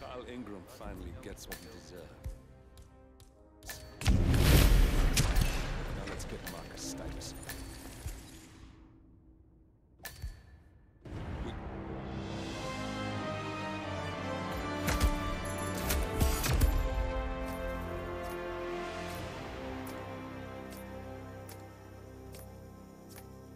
Kyle Ingram finally gets what he deserves.